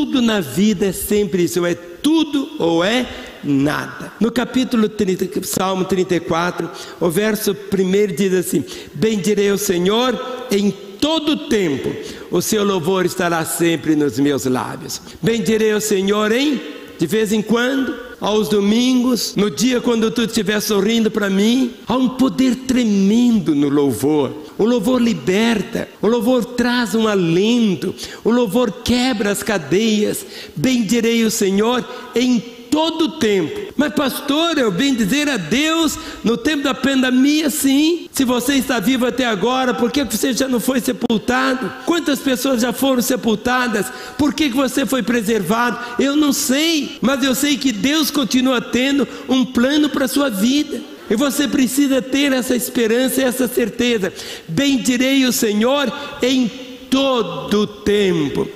Tudo na vida é sempre isso, é tudo ou é nada. No capítulo 30, Salmo 34, o verso 1 diz assim: Bendirei o Senhor em todo tempo, o seu louvor estará sempre nos meus lábios. Bendirei o Senhor em de vez em quando, aos domingos, no dia quando tu estiver sorrindo para mim, há um poder tremendo no louvor. O louvor liberta, o louvor traz um alento, o louvor quebra as cadeias. Bendirei o Senhor em todo o tempo. Mas, pastor, eu bem dizer a Deus no tempo da pandemia, sim. Se você está vivo até agora, por que você já não foi sepultado? Quantas pessoas já foram sepultadas? Por que você foi preservado? Eu não sei, mas eu sei que Deus continua tendo um plano para a sua vida. E você precisa ter essa esperança, essa certeza. Bendirei o Senhor em todo o tempo.